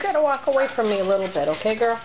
You got to walk away from me a little bit, okay, girl?